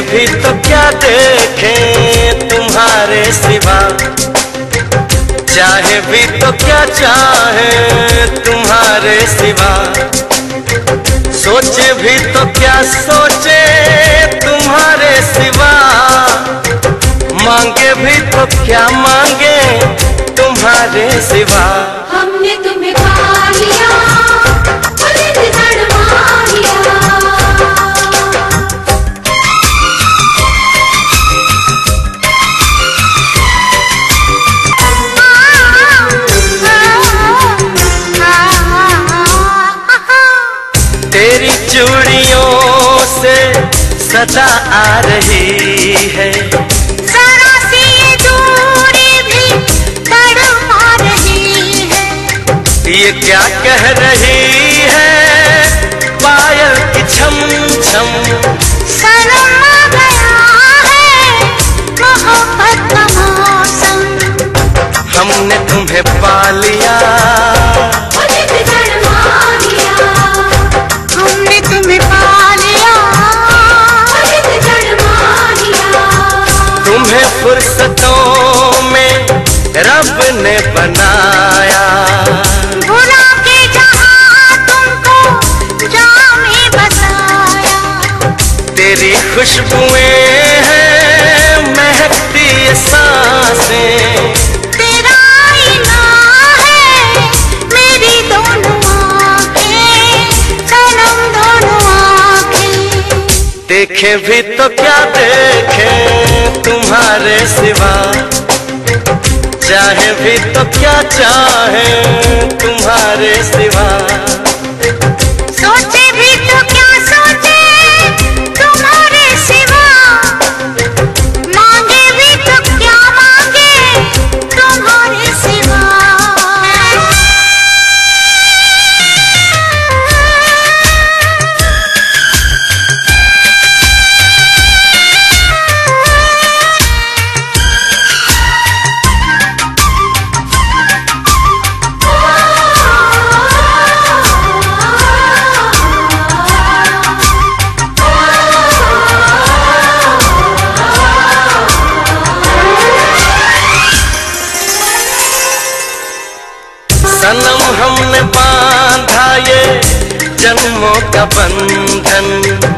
भी तो क्या देखे तुम्हारे सिवा। चाहे भी तो क्या चाहे तुम्हारे सिवा। सोचे भी तो क्या सोचे तुम्हारे सिवा। मांगे भी तो क्या मांगे तुम्हारे सिवा। हमने तुम्हें सदा आ रही है। जरा सी ये दूरी भी तड़पा रही है। ये क्या कह रही है? पायल की छम छम सनम आ गया है मोहब्बत का मौसम। हमने तुम्हें पा लिया। रब ने बनाया। भुला के जहाँ तुमको बसाया। तेरी खुशबुएँ हैं महकती साँसें। है देखे भी तो क्या देखे तुम्हारे सिवा। चाहे भी तो क्या चाहे तुम्हारे सिवा। हमने बांधा ये जन्मों का बंधन।